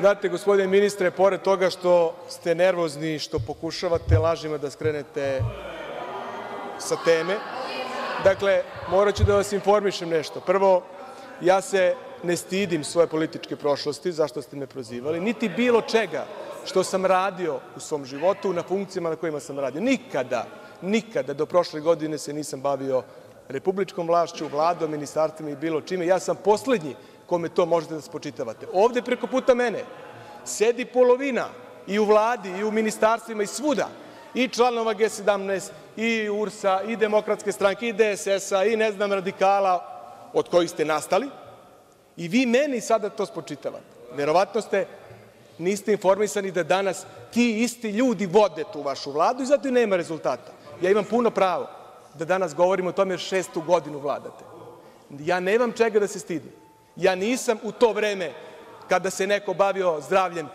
Znate, gospodine ministre, pored toga što ste nervozni i što pokušavate lažima da skrenete sa teme, dakle, moraću da vas informišem nešto. Prvo, ja se ne stidim svoje političke prošlosti, za šta ste me prozivali, niti bilo čega što sam radio u svom životu na funkcijama na kojima sam radio. Nikada, nikada do prošle godine se nisam bavio republičkom vlašću, Vladom, ministarstvima i bilo čime. Ja sam poslednji kome to možete da spočitavate. Ovde preko puta mene sedi polovina i u Vladi i u ministarstvima i svuda i članova G17 i URS-a i Demokratske stranke i DSS-a i ne znam radikala od kojih ste nastali i vi meni sada to spočitavate. Verovatno ste niste informisani da danas ti isti ljudi vode tu vašu Vladu i zato i nema rezultata. Ja imam puno pravo da danas govorim o tome jer šestu godinu vladate. Ja nemam čega da se stidim. Ja nisam u to vreme kada se neko bavio zdravljem,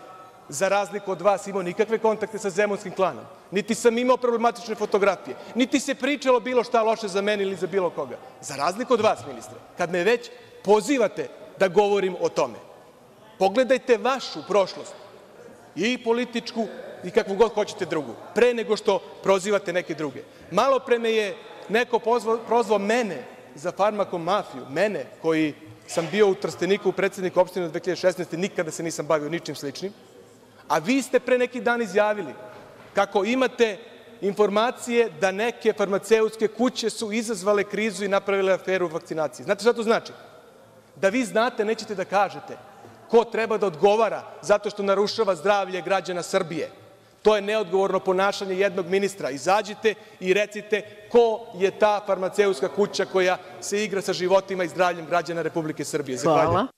za razliku od vas, imao nikakve kontakte sa zemunskim klanom, niti sam imao problematične fotografije, niti se pričalo bilo šta loše za mene ili za bilo koga. Za razliku od vas, ministre, kad me već pozivate da govorim o tome, pogledajte vašu prošlost, i političku i kakvu god hoćete drugu, pre nego što prozivate neke druge. Malopre me je neko prozvao mene za farmakomafiju, mene koji sam bio u Trsteniku predsednik opštine od 2016. nikada se nisam bavio ničim sličnim, a vi ste pre neki dan izjavili kako imate informacije da neke farmaceutske kuće su izazvale krizu i napravile aferu vakcinacije. Znate šta to znači? Da vi znate, nećete da kažete ko treba da odgovara zato što narušava zdravlje građana Srbije. To je neodgovorno ponašanje jednog ministra. Izađite i recite ko je ta farmaceutska kuća koja se igra sa životima i zdravljem građana Republike Srbije. Zahvaljujem.